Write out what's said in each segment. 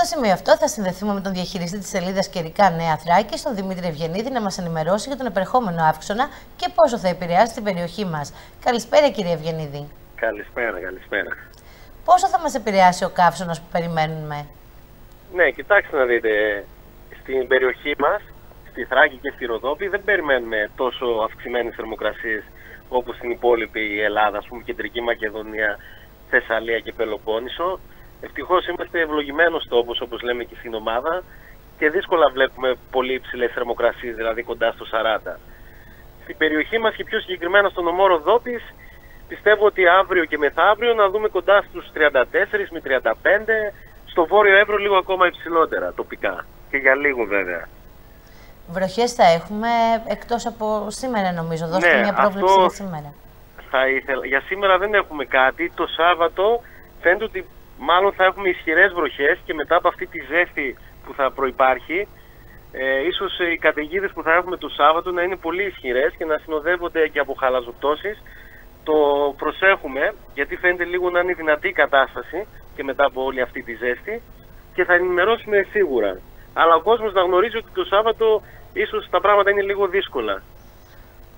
Στο σημείο αυτό θα συνδεθούμε με τον διαχειριστή της σελίδας Καιρικά Νέα Θράκη, τον Δημήτρη Ευγενίδη, να μας ενημερώσει για τον επερχόμενο αύξονα και πόσο θα επηρεάσει την περιοχή μας. Καλησπέρα, κύριε Ευγενίδη. Καλησπέρα, καλησπέρα. Πόσο θα μας επηρεάσει ο καύσωνας που περιμένουμε, Ναι, κοιτάξτε να δείτε. Στην περιοχή μας, στη Θράκη και στη Ροδόπη, δεν περιμένουμε τόσο αυξημένες θερμοκρασίες όπως στην υπόλοιπη Ελλάδα, ας πούμε, Κεντρική Μακεδονία, Θεσσαλία και Πελοπόννησο. Ευτυχώς είμαστε ευλογημένος τόπος, όπως λέμε και στην ομάδα, και δύσκολα βλέπουμε πολύ υψηλές θερμοκρασίες, δηλαδή κοντά στο 40. Στην περιοχή μας και πιο συγκεκριμένα στον νομό Ροδόπη, πιστεύω ότι αύριο και μεθαύριο να δούμε κοντά στους 34 με 35, στο βόρειο Εύρο λίγο ακόμα υψηλότερα τοπικά. Και για λίγο βέβαια. Βροχές θα έχουμε εκτός από σήμερα, νομίζω. Δώστε Ναι, μια πρόβλεψη αυτό- για σήμερα. Θα ήθελα. Για σήμερα δεν έχουμε κάτι. Το Σάββατο φαίνεται ότι μάλλον θα έχουμε ισχυρές βροχές και μετά από αυτή τη ζέστη που θα προϋπάρχει ε, ίσως οι καταιγίδες που θα έχουμε το Σάββατο να είναι πολύ ισχυρές και να συνοδεύονται και από χαλαζοπτώσεις. Το προσέχουμε γιατί φαίνεται λίγο να είναι δυνατή η κατάσταση και μετά από όλη αυτή τη ζέστη και θα ενημερώσουμε σίγουρα. Αλλά ο κόσμος να γνωρίζει ότι το Σάββατο ίσως τα πράγματα είναι λίγο δύσκολα.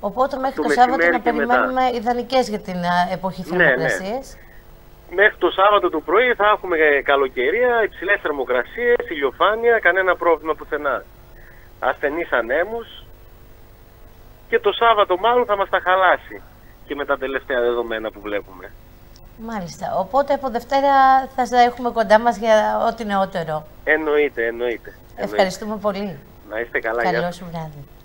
Οπότε μέχρι το το, Σάββατο μεσημέρι να και μετά. περιμένουμε ιδανικές για την α, εποχή Ναι, ναι. Θερμοκρασία. Μέχρι το Σάββατο το πρωί θα έχουμε ε, καλοκαιρία, υψηλές θερμοκρασίες, ηλιοφάνεια, κανένα πρόβλημα πουθενά. Ασθενείς ανέμους και το Σάββατο μάλλον θα μας τα χαλάσει και με τα τελευταία δεδομένα που βλέπουμε. Μάλιστα. Οπότε από Δευτέρα θα σα έχουμε κοντά μας για ό,τι νεότερο. Εννοείται, εννοείται. εννοείται. Ευχαριστούμε πολύ. Να είστε καλά, γεια Καλό σας. σου βράδυ.